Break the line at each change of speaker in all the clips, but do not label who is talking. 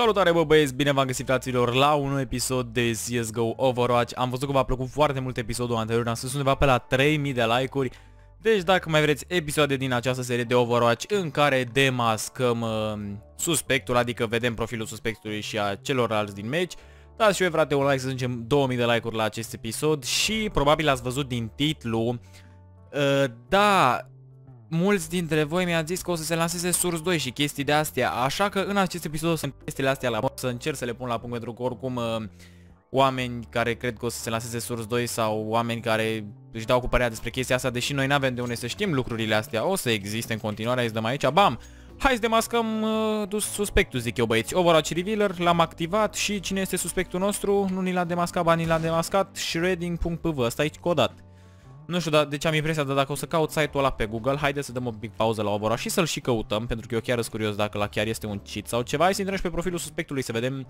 Salutare bă băieți, bine v-am găsit fraților la un nou episod de CSGO Overwatch. Am văzut că v-a plăcut foarte mult episodul anterior, am spus undeva pe la 3000 de like-uri. Deci dacă mai vreți episoade din această serie de Overwatch în care demascăm uh, suspectul, adică vedem profilul suspectului și a celorlalți din meci Dați și eu frate un like să zicem 2000 de like-uri la acest episod și probabil ați văzut din titlu uh, Da, mulți dintre voi mi-ați zis că o să se lanseze Source 2 și chestii de astea, așa că în acest episod sunt chestiile astea la mod să încerc să le pun la punct pentru că oricum uh, oameni care cred că o să se lanseze Source 2 sau oameni care își dau cu părerea despre chestia asta, deși noi n-avem de unde să știm lucrurile astea, o să existe în continuare, îți dăm aici, bam! Hai să demascăm uh, suspectul, zic eu băieți. Overwatch Revealer, l-am activat și cine este suspectul nostru? Nu ni l-a demascat, ba ni l-a demascat, shredding.pv, ăsta e codat. Nu știu, dar de ce am impresia, dar dacă o să caut site-ul ăla pe Google, haide să dăm o big pauză la Overwatch și să-l și căutăm, pentru că eu chiar sunt curios dacă la chiar este un cheat sau ceva. Hai să intrăm și pe profilul suspectului să vedem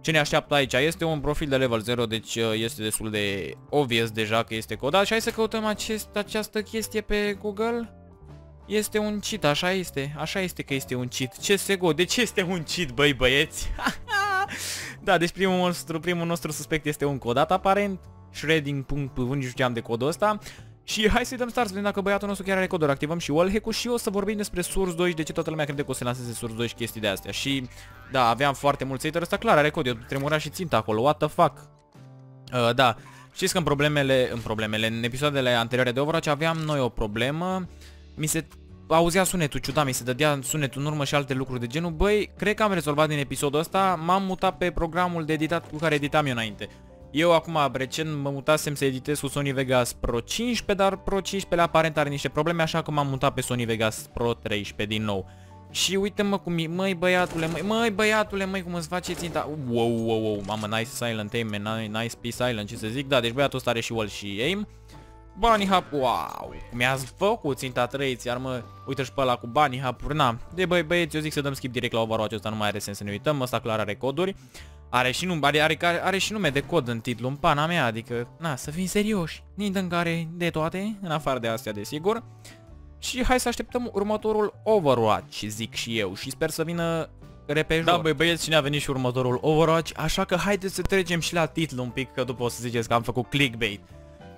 ce ne așteaptă aici. Este un profil de level 0, deci uh, este destul de obvious deja că este codat și hai să căutăm acest, această chestie pe Google. Este un cheat, așa este, așa este că este un cheat. Ce sego, de ce este un cheat, băi băieți? da, deci primul nostru, primul nostru suspect este un codat aparent shredding.pv, nici știam de codul ăsta. Și hai să-i dăm start să vedem dacă băiatul nostru chiar are codul. Activăm și wallhack-ul și o să vorbim despre Source 2 și de ce toată lumea crede că o să lanseze Source 2 și chestii de astea. Și da, aveam foarte mulți hater, ăsta clar are cod, eu tremura și ținta acolo, what the fuck. Uh, da, știți că în problemele, în problemele, în episoadele anterioare de Overwatch aveam noi o problemă, mi se auzea sunetul ciudat, mi se dădea sunetul în urmă și alte lucruri de genul. Băi, cred că am rezolvat din episodul ăsta, m-am mutat pe programul de editat cu care editam eu înainte. Eu acum recent mă mutasem să editez cu Sony Vegas Pro 15, dar Pro 15 aparent are niște probleme, așa că m-am mutat pe Sony Vegas Pro 13 din nou. Și uite-mă cum e, măi băiatule, măi, măi băiatule, măi cum îți face ținta? Wow, wow, wow, mamă, nice silent aim, nice peace silent, ce să zic? Da, deci băiatul ăsta are și wall și aim. Bunny Hop, wow, mi-ați făcut ținta trăiți, iar mă, uite și pe ăla cu Bunny Hop, na. De băi băieți, eu zic să dăm skip direct la Overwatch ăsta, nu mai are sens să ne uităm, ăsta clar are coduri are și, nume, are, are, are și nume de cod în titlu, în pana mea, adică, na, să fim serioși. Nintendo care de toate, în afară de astea, desigur. Și hai să așteptăm următorul Overwatch, zic și eu, și sper să vină repejor. Da, băi, băieți, cine a venit și următorul Overwatch, așa că haideți să trecem și la titlu un pic, că după o să ziceți că am făcut clickbait.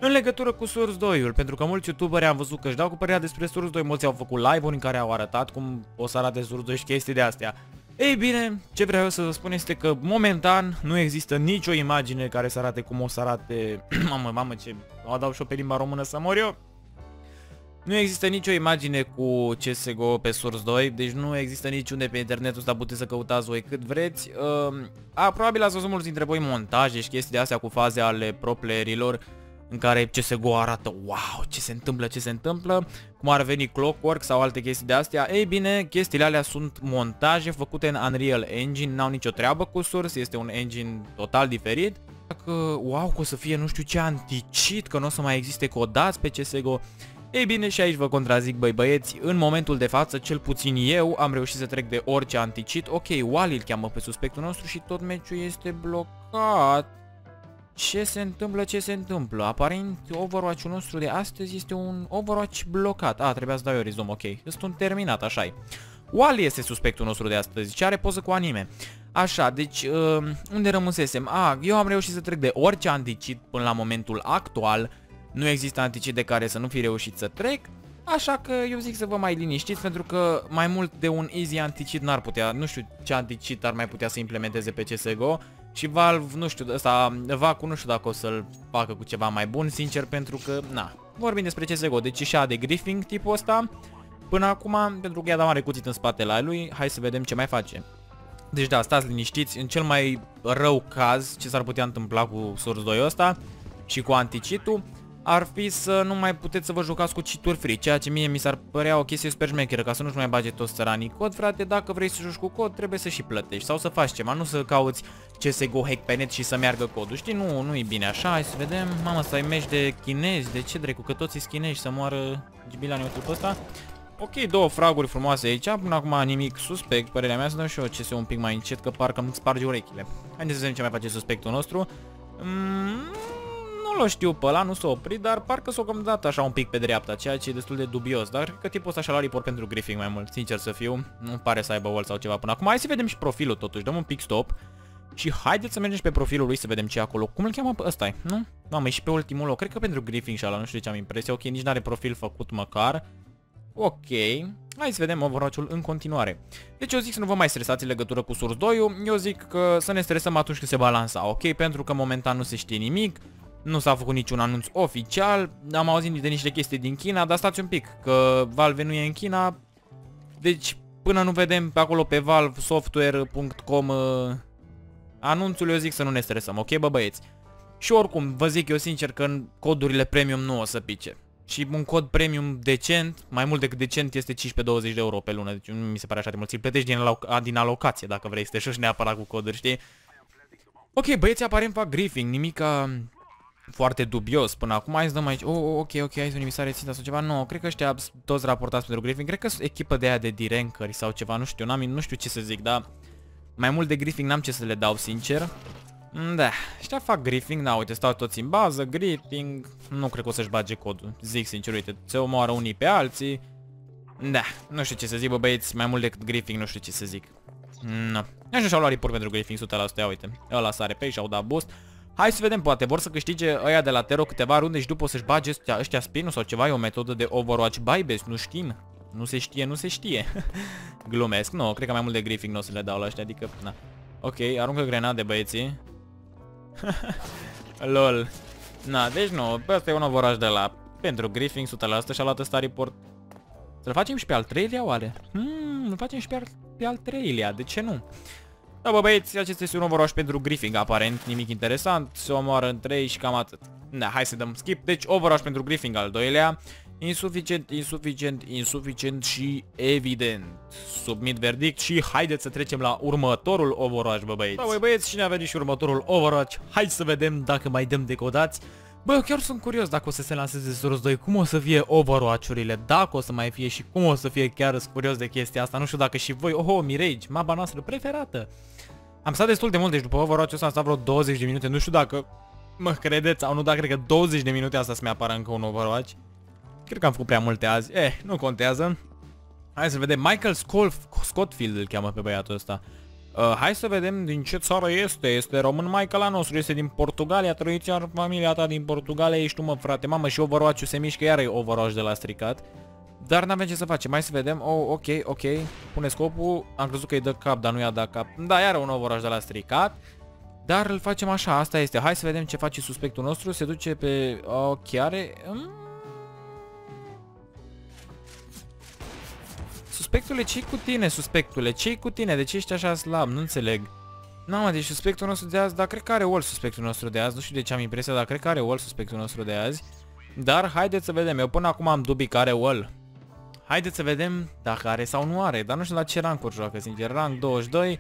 În legătură cu Source 2-ul, pentru că mulți youtuberi am văzut că își dau cu părerea despre Source 2, mulți au făcut live-uri în care au arătat cum o să arate Source 2 și chestii de astea. Ei bine, ce vreau eu să vă spun este că momentan nu există nicio imagine care să arate cum o să arate... mamă, mamă, ce... O dau și-o pe limba română să mor eu. Nu există nicio imagine cu CSGO pe Source 2, deci nu există niciunde pe internetul ăsta, puteți să căutați voi cât vreți. Uh, a, probabil ați văzut mulți dintre voi montaje și chestii de astea cu faze ale pro playerilor în care CSGO arată wow, ce se întâmplă, ce se întâmplă, cum ar veni Clockwork sau alte chestii de astea. Ei bine, chestiile alea sunt montaje făcute în Unreal Engine, n-au nicio treabă cu Source, este un engine total diferit. Dacă, wow, că o să fie nu știu ce anticit, că nu o să mai existe codați pe CSGO. Ei bine, și aici vă contrazic, băi băieți, în momentul de față, cel puțin eu, am reușit să trec de orice anticit. Ok, Wally îl cheamă pe suspectul nostru și tot meciul este blocat. Ce se întâmplă, ce se întâmplă? Aparent Overwatch-ul nostru de astăzi este un Overwatch blocat. A, trebuia să dau eu rezum, ok. Sunt un terminat, așa -i. Wally este suspectul nostru de astăzi, ce are poză cu anime. Așa, deci, uh, unde rămâsesem? A, eu am reușit să trec de orice anticit până la momentul actual. Nu există anticit de care să nu fi reușit să trec. Așa că eu zic să vă mai liniștiți pentru că mai mult de un easy anticit n-ar putea, nu știu ce anticit ar mai putea să implementeze pe CSGO și Valve, nu știu, ăsta, Vacu nu știu dacă o să-l facă cu ceva mai bun, sincer, pentru că, na, vorbim despre CSGO, deci și de griffing tipul ăsta, până acum, pentru că i-a dat mare cuțit în spatele lui, hai să vedem ce mai face. Deci da, stați liniștiți, în cel mai rău caz, ce s-ar putea întâmpla cu Source 2 ăsta și cu anticitul, ar fi să nu mai puteți să vă jucați cu cheat free, ceea ce mie mi s-ar părea o chestie super șmecheră, ca să nu-și mai bage toți țăranii cod, frate, dacă vrei să joci cu cod, trebuie să și plătești sau să faci ceva, nu să cauți CSGO hack pe net și să meargă codul, știi, nu, nu e bine așa, hai să vedem, mamă, să ai meci de chinezi, de ce drecu, că toți sunt chinezi să moară gibilanii tipul ăsta. Ok, două fraguri frumoase aici, până acum nimic suspect, părerea mea să dăm și eu CS un pic mai încet, că parcă îmi sparge urechile. Haideți să vedem ce mai face suspectul nostru. Mm, Nu-l știu pe ăla, nu s-a oprit, dar parcă s-a cam dat așa un pic pe dreapta, ceea ce e destul de dubios. Dar cred că tipul ăsta și-a luat report pentru griffing mai mult, sincer să fiu. Nu pare să aibă wall sau ceva până acum. Hai să vedem și profilul totuși, dăm un pic stop. Și haideți să mergem și pe profilul lui să vedem ce e acolo. Cum îl cheamă pe ăsta? Nu? Mamă, e și pe ultimul loc. Cred că pentru griffing și ala, nu știu de ce am impresia. Ok, nici n-are profil făcut măcar. Ok, hai să vedem overwatch în continuare. Deci eu zic să nu vă mai stresați în legătură cu Source 2 eu zic că să ne stresăm atunci când se va lansa, ok? Pentru că momentan nu se știe nimic, nu s-a făcut niciun anunț oficial, am auzit de niște chestii din China, dar stați un pic, că Valve nu e în China, deci până nu vedem pe acolo pe valvesoftware.com uh, anunțul, eu zic să nu ne stresăm, ok bă băieți? Și oricum, vă zic eu sincer că în codurile premium nu o să pice. Și un cod premium decent, mai mult decât decent, este 15-20 de euro pe lună. Deci nu mi se pare așa de mult. Ți-l plătești din, aloc din alocație dacă vrei să te șoși neapărat cu coduri, știi? Ok, băieții aparent fac griefing, nimica foarte dubios până acum. Hai să dăm aici. Oh, oh ok, ok, hai să nimisare ținta sau ceva. Nu, cred că ăștia toți raportați pentru griefing. Cred că sunt echipă de aia de dirankeri sau ceva, nu știu, n-am, nu știu ce să zic, dar mai mult de griefing n-am ce să le dau, sincer. Mm, da, ăștia fac griefing, da, uite, stau toți în bază, griefing, nu cred că o să-și bage codul, zic sincer, uite, se omoară unii pe alții. Da, nu știu ce să zic, bă băieți, mai mult decât griefing, nu știu ce să zic. Nu. Așa și-au luat report pentru griefing 100%, ia uite, ăla sare pe și-au dat boost. Hai să vedem, poate vor să câștige ăia de la Tero câteva runde și după o să-și bage ăștia, ăștia spin sau ceva, e o metodă de Overwatch buybase, nu știm. Nu se știe, nu se știe. Glumesc, nu, cred că mai mult de griefing nu o să le dau la ăștia, adică, na. Ok, aruncă grenade băieții. Lol. Na, deci nu, pe ăsta e un ovoraj de la pentru griefing 100% și-a luat ăsta report. Să-l facem și pe al treilea oare? Hmm, îl facem și pe al, pe al treilea, de ce nu? Da, bă băieți, acesta este un overwatch pentru griefing, aparent, nimic interesant, se omoară în 3 și cam atât. Da, hai să dăm skip. Deci, overwatch pentru griefing al doilea. Insuficient, insuficient, insuficient și evident. Submit verdict și haideți să trecem la următorul Overwatch, bă băieți. Da, băi băieți, cine a venit și următorul Overwatch? Hai să vedem dacă mai dăm decodați. Bă, eu chiar sunt curios dacă o să se lanseze Source 2, cum o să fie Overwatch-urile, dacă o să mai fie și cum o să fie chiar sunt curios de chestia asta. Nu știu dacă și voi, oho, Mirage, mapa noastră preferată. Am stat destul de mult, deci după Overwatch ăsta am stat vreo 20 de minute, nu știu dacă mă credeți sau nu, dar cred că 20 de minute asta să mi apară încă un Overwatch. Cred că am făcut prea multe azi. Eh, nu contează. Hai să vedem. Michael Scottfield îl cheamă pe băiatul ăsta. Uh, hai să vedem din ce țară este. Este român Michael al nostru, este din Portugalia. Trăiți iar familia ta din Portugalia. Ești tu mă frate. Mamă și Overwatch-ul se mișcă. Iar e Overwatch de la stricat. Dar n-avem ce să facem. Hai să vedem. Oh, ok, ok. Pune scopul. Am crezut că îi dă cap, dar nu i-a dat cap. Da, iar un Overwatch de la stricat. Dar îl facem așa. Asta este. Hai să vedem ce face suspectul nostru. Se duce pe... Ok, are... Mm Suspectule, ce cu tine, suspectule? ce cu tine? De ce ești așa slab? Nu înțeleg. Nu, mă, deci suspectul nostru de azi, dar cred că are wall suspectul nostru de azi. Nu știu de ce am impresia, dar cred că are wall suspectul nostru de azi. Dar haideți să vedem. Eu până acum am dubii că are wall. Haideți să vedem dacă are sau nu are. Dar nu știu la ce rancuri joacă, sincer. Rank 22.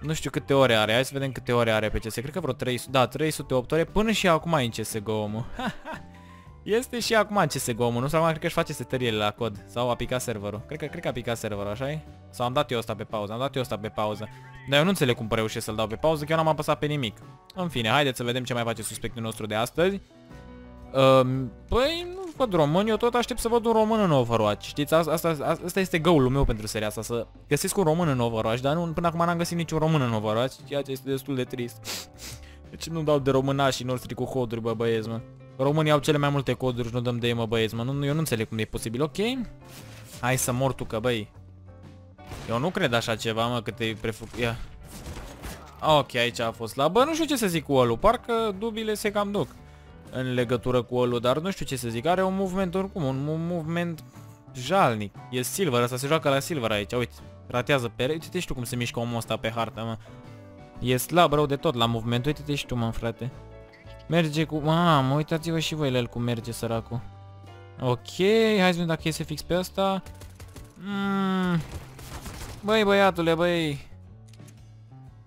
Nu știu câte ore are. Hai să vedem câte ore are pe CS. Cred că vreo 300. Da, 308 ore. Până și acum e în CSGO, omul. Este și acum în CSGO-ul, nu? Sau cred că își face setările la cod. Sau a picat serverul. Cred că, cred că a picat serverul, așa -i? Sau am dat eu asta pe pauză, am dat eu asta pe pauză. Dar eu nu înțeleg cum reușesc să-l dau pe pauză, că eu n-am apăsat pe nimic. În fine, haideți să vedem ce mai face suspectul nostru de astăzi. Uh, păi, nu văd român, eu tot aștept să văd un român în Overwatch. Știți, asta, asta, asta este goal meu pentru seria asta, să găsesc un român în Overwatch, dar nu, până acum n-am găsit niciun român în Overwatch, ceea ce este destul de trist. Deci nu dau de românașii noștri cu hoduri, bă băieți, mă. Românii au cele mai multe coduri și nu dăm de ei, mă băieți, mă. Nu, eu nu înțeleg cum e posibil, ok? Hai să mor tu, că băi. Eu nu cred așa ceva, mă, că te prefuc... Ia. Ok, aici a fost la... Bă, nu știu ce să zic cu ălu. Parcă dubile se cam duc în legătură cu ălu, dar nu știu ce să zic. Are un movement oricum, un, un movement jalnic. E silver, asta se joacă la silver aici. Uite, ratează pe... Uite-te și tu cum se mișcă omul ăsta pe hartă, mă. E slab rău de tot la movement. Uite-te și tu, mă, frate. Merge cu... Mamă, uitați-vă și voi la el cum merge săracul. Ok, hai să vedem dacă iese fix pe asta. Mm. Băi, băiatule, băi.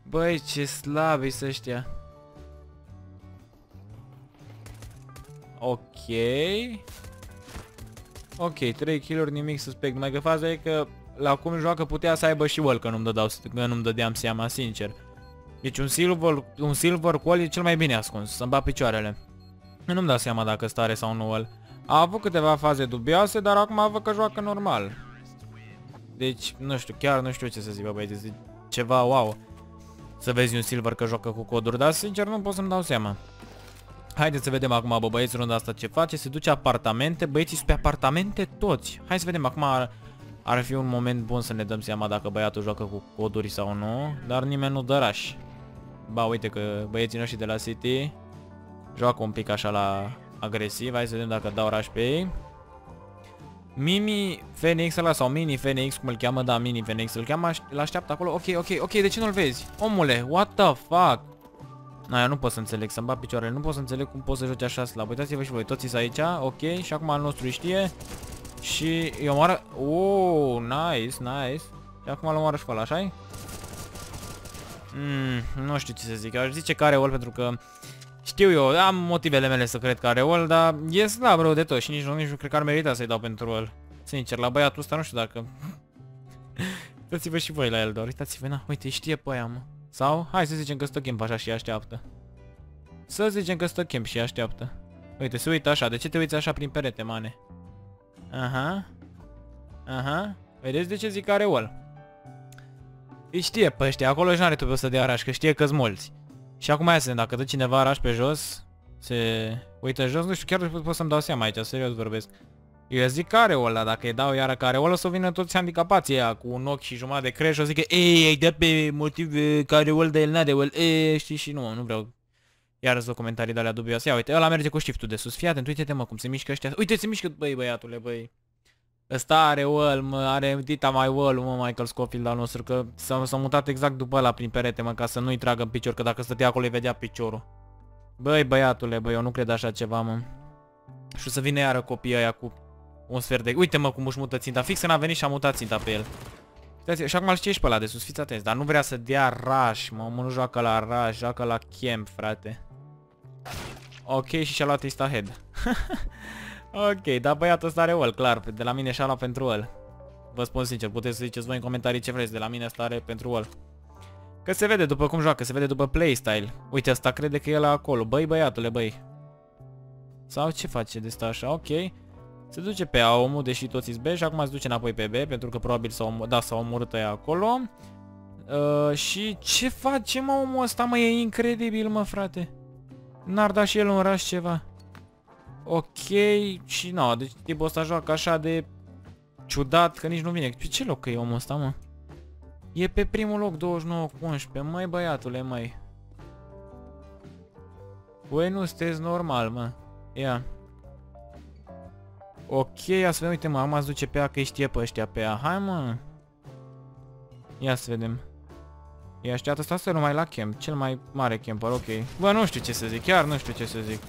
Băi, ce slabi să ăștia. Ok. Ok, 3 kill nimic suspect. Mai că faza e că la cum joacă putea să aibă și wall, că nu-mi dădeam, nu dădeam seama, sincer. Deci un silver, un silver call e cel mai bine ascuns, să-mi bat picioarele. Nu-mi dau seama dacă stare sau nu el. A avut câteva faze dubioase, dar acum văd că joacă normal. Deci, nu știu, chiar nu știu ce să zic, bă, băieți, este ceva wow. Să vezi un Silver că joacă cu coduri, dar sincer nu pot să-mi dau seama. Haideți să vedem acum, bă, băieți, runda asta ce face, se duce apartamente, băieții sunt pe apartamente toți. Hai să vedem acum, ar, ar fi un moment bun să ne dăm seama dacă băiatul joacă cu coduri sau nu, dar nimeni nu dă raș. Ba, uite că băieții noștri de la City joacă un pic așa la agresiv, hai să vedem dacă dau raș pe ei. Mimi Phoenix ăla sau Mini Phoenix, cum îl cheamă, da, Mini Phoenix, îl cheamă, îl așteaptă acolo, ok, ok, ok, de ce nu-l vezi? Omule, what the fuck? Na, eu nu pot să înțeleg, să-mi bat picioarele, nu pot să înțeleg cum poți să joci așa slab. Uitați-vă și voi, toți aici, ok, și acum al nostru știe. Și eu omoară... Oh, nice, nice. Și acum îl omoară și pe ăla, așa -i? Mm, nu știu ce să zic, eu aș zice că are ol pentru că știu eu, am motivele mele să cred că are ol, dar e slab rău de tot și nici nu, nici nu cred că ar merita să-i dau pentru el. Sincer, la băiatul ăsta nu știu dacă... Uitați-vă și voi la el, doar uitați-vă, na, uite, știe pe aia, mă. Sau, hai să zicem că stă camp așa și așteaptă. Să zicem că stă camp și așteaptă. Uite, se uită așa, de ce te uiți așa prin perete, mane? Aha. Aha. Vedeți de ce zic că are ol? Îi știe pe ăștia, acolo și n-are trebuie să dea araș, că știe că-s mulți. Și acum ia să dacă dă cineva araș pe jos, se uită jos, nu știu, chiar pot să-mi dau seama aici, serios vorbesc. Eu zic careul ăla, dacă îi dau iară careul o să vină toți handicapații aia cu un ochi și jumătate de creș, o zic că ei, ai dat pe motiv careul de el n-are el, e, știi, și nu, nu vreau iar să comentarii de alea dubioase. Ia uite, ăla merge cu shiftul de sus. Fii atent, uite-te mă cum se mișcă ăștia. Uite, se mișcă, băi băiatule, băi. Ăsta are wall, mă, are dita mai wall, mă, Michael Scofield al nostru, că s-a mutat exact după ăla prin perete, mă, ca să nu-i tragă în picior, că dacă stătea acolo îi vedea piciorul. Băi, băiatule, băi, eu nu cred așa ceva, mă. Și o să vină iară copiii ăia cu un sfert de... Uite mă cum își mută ținta. Fix când a venit și a mutat ținta pe el. Uitați, și acum îl știe și pe ăla de sus, fiți atenți. Dar nu vrea să dea rush, mă. Mă nu joacă la rush, joacă la camp, frate. Ok, și și-a luat insta head. ok, dar băiatul ăsta are ăl, clar. De la mine și-a luat pentru el. Vă spun sincer, puteți să ziceți voi în comentarii ce vreți. De la mine ăsta are pentru el. Că se vede după cum joacă, se vede după playstyle. Uite, ăsta crede că e la acolo. Băi, băiatule, băi. Sau ce face de asta așa? Ok. Se duce pe A omul, deși toți îți B și acum se duce înapoi pe B, pentru că probabil s-a omor da, omorât aia acolo. Uh, și ce face mă omul ăsta, mă, e incredibil, mă, frate. N-ar da și el un rush ceva. Ok, și nu, no, deci tipul ăsta joacă așa de ciudat, că nici nu vine. Pe ce loc e omul ăsta, mă? E pe primul loc, 29 cu 11. Măi, băiatule, măi. Băi, nu sunteți normal, mă. Ia. Ok, ia să vedem, uite mă, am duce pe A că știe pe ăștia pe A. Hai mă. Ia să vedem. E așteaptă asta să numai la camp, cel mai mare camper, ok. Bă, nu știu ce să zic, chiar nu știu ce să zic.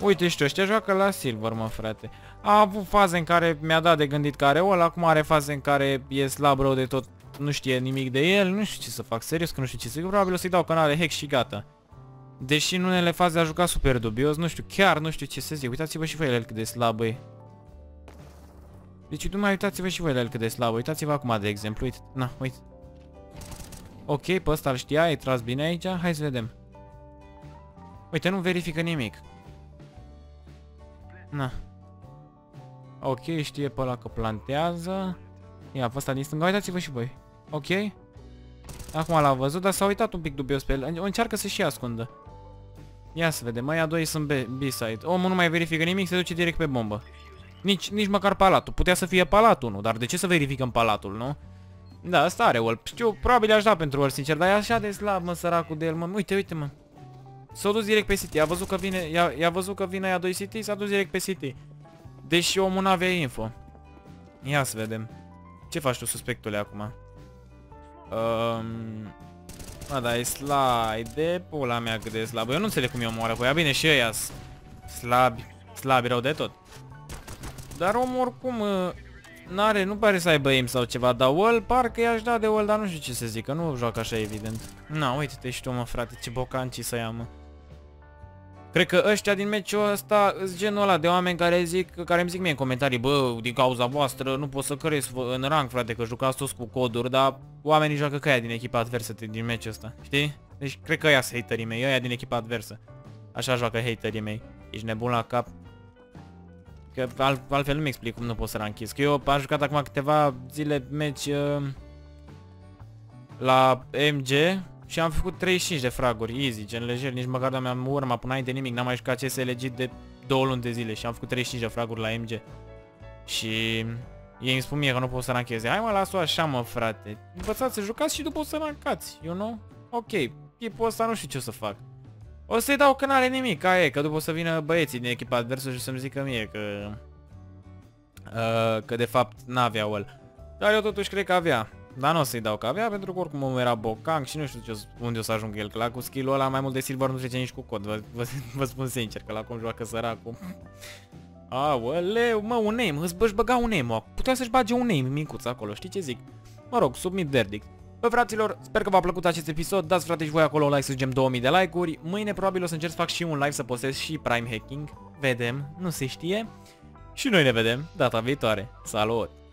Uite, știu, ăștia joacă la Silver, mă, frate. A avut faze în care mi-a dat de gândit care ăla, acum are faze în care e slab rău de tot, nu știe nimic de el, nu știu ce să fac, serios că nu știu ce să zic, probabil o să-i dau canale hack și gata. Deși în unele faze a jucat super dubios, nu știu, chiar nu știu ce să zic. Uitați-vă și voi la el cât de slab e. Deci nu mai uitați-vă și voi la el cât de slab. Uitați-vă acum, de exemplu. Uite, na, uite. Ok, pe ăsta îl știa, ai tras bine aici. Hai să vedem. Uite, nu verifică nimic. Na. Ok, știe pe ăla că plantează. Ia, pe ăsta din stânga, uitați-vă și voi. Ok? Acum l-a văzut, dar s-a uitat un pic dubios pe el. Încearcă să și ascundă. Ia să vedem, mai doi sunt B-side. Omul nu mai verifică nimic, se duce direct pe bombă. Nici, nici măcar palatul. Putea să fie palatul, nu? Dar de ce să verificăm palatul, nu? Da, asta are Wolf. Știu, probabil aș da pentru el, sincer, dar e așa de slab, mă, săracul de el, mă. Uite, uite, mă. S-a dus direct pe City. A văzut că vine, i-a văzut că vine aia 2 City, s-a dus direct pe City. Deși omul n-avea info. Ia să vedem. Ce faci tu, suspectule, acum? Um, Mă, dar e slide de pula mea cât de slabă. Eu nu înțeleg cum e omoară cu ea. Bine, și ăia slabi, slabi rău de tot. Dar omul oricum n-are, nu pare să aibă aim sau ceva, dar wall parcă i-aș da de wall, dar nu știu ce să zic, că nu joacă așa evident. Na, uite-te și tu mă frate, ce bocanci să ia mă. Cred că ăștia din meciul ăsta sunt genul ăla de oameni care zic, care îmi zic mie în comentarii, bă, din cauza voastră nu pot să cresc în rang, frate, că jucați toți cu coduri, dar oamenii joacă ca aia din echipa adversă din meciul ăsta, știi? Deci cred că ăia sunt haterii mei, ăia din echipa adversă. Așa joacă haterii mei. Ești nebun la cap. Că alt, altfel nu-mi explic cum nu pot să ranchiz. Că eu am jucat acum câteva zile meci uh, la MG și am făcut 35 de fraguri, easy, gen lejer, nici măcar nu mi-am urma până înainte nimic, n-am mai jucat CS legit de două luni de zile și am făcut 35 de fraguri la MG. Și ei îmi spun mie că nu pot să rancheze. Hai mă, las-o așa mă, frate. Învățați să jucați și după o să rancați, you know? Ok, tipul ăsta nu știu ce o să fac. O să-i dau că n-are nimic, ca e, că după o să vină băieții din echipa adversă și să-mi zică mie că... Uh, că de fapt n-avea el. Dar eu totuși cred că avea. Dar nu o să-i dau că avea pentru că oricum omul era bocang și nu știu ce, unde o să ajung el. Că la cu skill-ul ăla mai mult de silver nu trece nici cu cod. Vă, vă, vă spun sincer că la cum joacă săracul. Aoleu, mă, un name, îți băga un name, Putea să-și bage un name micuț acolo, știi ce zic? Mă rog, submit verdict. Bă, fraților, sper că v-a plăcut acest episod, dați frate și voi acolo un like să zicem 2000 de like-uri. Mâine probabil o să încerc să fac și un live să postez și Prime Hacking. Vedem, nu se știe. Și noi ne vedem data viitoare. Salut!